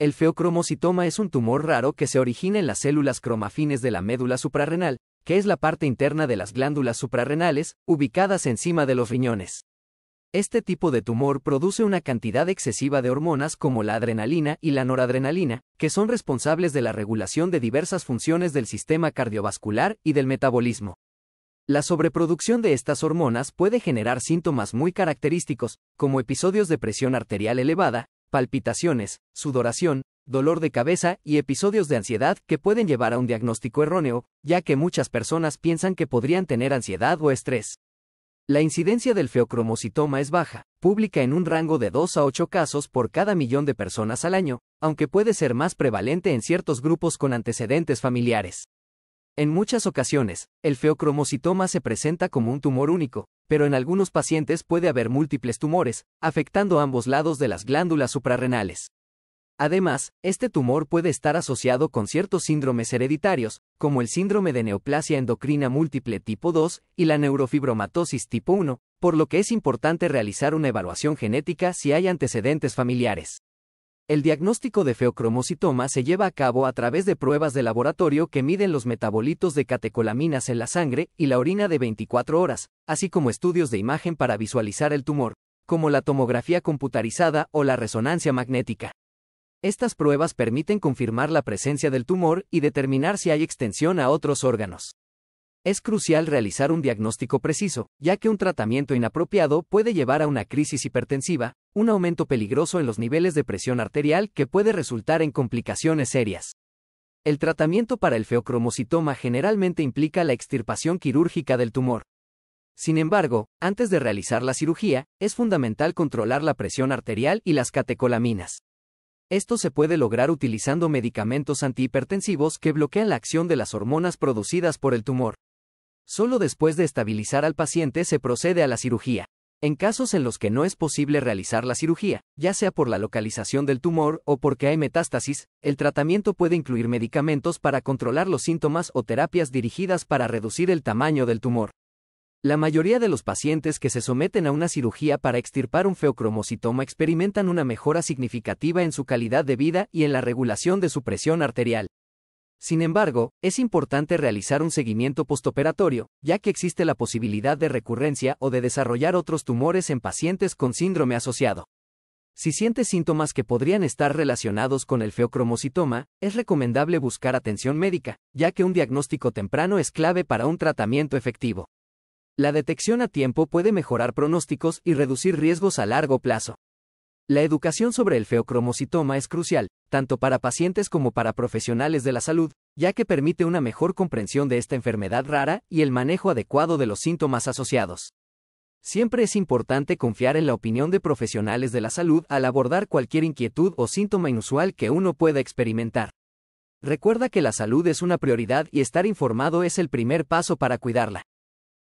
El feocromocitoma es un tumor raro que se origina en las células cromafines de la médula suprarrenal, que es la parte interna de las glándulas suprarrenales, ubicadas encima de los riñones. Este tipo de tumor produce una cantidad excesiva de hormonas como la adrenalina y la noradrenalina, que son responsables de la regulación de diversas funciones del sistema cardiovascular y del metabolismo. La sobreproducción de estas hormonas puede generar síntomas muy característicos, como episodios de presión arterial elevada, palpitaciones, sudoración, dolor de cabeza y episodios de ansiedad que pueden llevar a un diagnóstico erróneo, ya que muchas personas piensan que podrían tener ansiedad o estrés. La incidencia del feocromocitoma es baja, pública en un rango de 2 a 8 casos por cada millón de personas al año, aunque puede ser más prevalente en ciertos grupos con antecedentes familiares. En muchas ocasiones, el feocromocitoma se presenta como un tumor único, pero en algunos pacientes puede haber múltiples tumores, afectando ambos lados de las glándulas suprarrenales. Además, este tumor puede estar asociado con ciertos síndromes hereditarios, como el síndrome de neoplasia endocrina múltiple tipo 2 y la neurofibromatosis tipo 1, por lo que es importante realizar una evaluación genética si hay antecedentes familiares. El diagnóstico de feocromocitoma se lleva a cabo a través de pruebas de laboratorio que miden los metabolitos de catecolaminas en la sangre y la orina de 24 horas, así como estudios de imagen para visualizar el tumor, como la tomografía computarizada o la resonancia magnética. Estas pruebas permiten confirmar la presencia del tumor y determinar si hay extensión a otros órganos. Es crucial realizar un diagnóstico preciso, ya que un tratamiento inapropiado puede llevar a una crisis hipertensiva, un aumento peligroso en los niveles de presión arterial que puede resultar en complicaciones serias. El tratamiento para el feocromocitoma generalmente implica la extirpación quirúrgica del tumor. Sin embargo, antes de realizar la cirugía, es fundamental controlar la presión arterial y las catecolaminas. Esto se puede lograr utilizando medicamentos antihipertensivos que bloquean la acción de las hormonas producidas por el tumor. Solo después de estabilizar al paciente se procede a la cirugía. En casos en los que no es posible realizar la cirugía, ya sea por la localización del tumor o porque hay metástasis, el tratamiento puede incluir medicamentos para controlar los síntomas o terapias dirigidas para reducir el tamaño del tumor. La mayoría de los pacientes que se someten a una cirugía para extirpar un feocromocitoma experimentan una mejora significativa en su calidad de vida y en la regulación de su presión arterial. Sin embargo, es importante realizar un seguimiento postoperatorio, ya que existe la posibilidad de recurrencia o de desarrollar otros tumores en pacientes con síndrome asociado. Si siente síntomas que podrían estar relacionados con el feocromocitoma, es recomendable buscar atención médica, ya que un diagnóstico temprano es clave para un tratamiento efectivo. La detección a tiempo puede mejorar pronósticos y reducir riesgos a largo plazo. La educación sobre el feocromocitoma es crucial, tanto para pacientes como para profesionales de la salud, ya que permite una mejor comprensión de esta enfermedad rara y el manejo adecuado de los síntomas asociados. Siempre es importante confiar en la opinión de profesionales de la salud al abordar cualquier inquietud o síntoma inusual que uno pueda experimentar. Recuerda que la salud es una prioridad y estar informado es el primer paso para cuidarla.